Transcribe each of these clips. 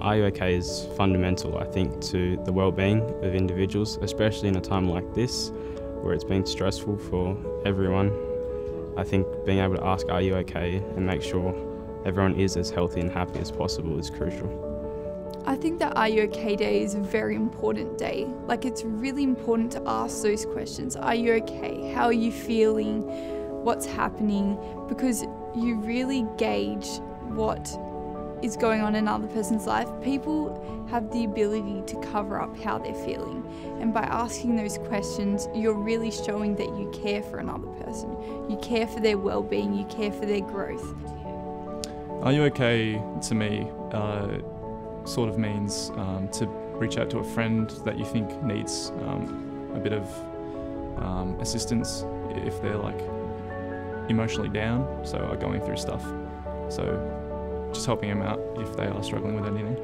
R U OK is fundamental, I think, to the well-being of individuals, especially in a time like this, where it's been stressful for everyone. I think being able to ask, are you okay, and make sure everyone is as healthy and happy as possible is crucial. I think that R U OK Day is a very important day. Like, it's really important to ask those questions Are you okay? How are you feeling? What's happening? Because you really gauge what is going on in another person's life, people have the ability to cover up how they're feeling. And by asking those questions, you're really showing that you care for another person. You care for their well being, you care for their growth. Are you okay to me? Uh, sort of means um, to reach out to a friend that you think needs um, a bit of um, assistance if they're like emotionally down, so are going through stuff. So just helping them out if they are struggling with anything.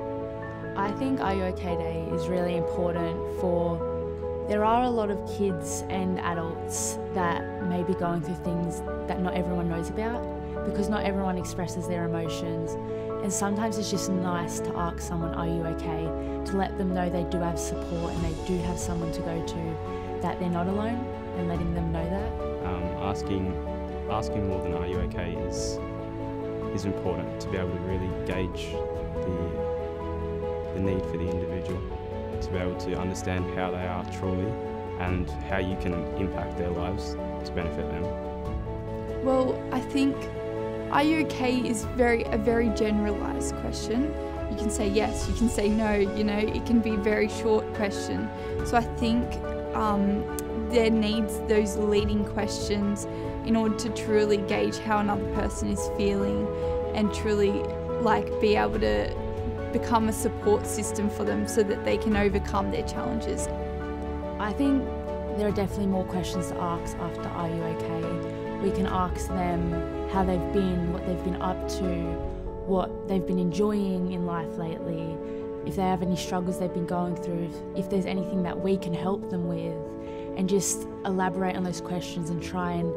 I think R U OK Day is really important for. There are a lot of kids and adults that may be going through things that not everyone knows about because not everyone expresses their emotions. And sometimes it's just nice to ask someone, Are you okay? to let them know they do have support and they do have someone to go to, that they're not alone, and letting them know that. Um, asking, asking more than Are you okay is is important to be able to really gauge the, the need for the individual, to be able to understand how they are truly and how you can impact their lives to benefit them. Well, I think are you okay is very a very generalized question. You can say yes, you can say no, you know, it can be a very short question. So I think um, there needs those leading questions in order to truly gauge how another person is feeling and truly like be able to become a support system for them so that they can overcome their challenges. I think there are definitely more questions to ask after R U OK? We can ask them how they've been, what they've been up to, what they've been enjoying in life lately, if they have any struggles they've been going through, if there's anything that we can help them with, and just elaborate on those questions and try and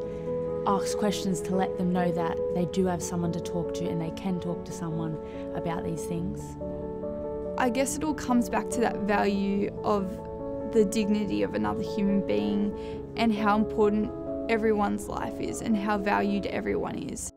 ask questions to let them know that they do have someone to talk to and they can talk to someone about these things. I guess it all comes back to that value of the dignity of another human being and how important everyone's life is and how valued everyone is.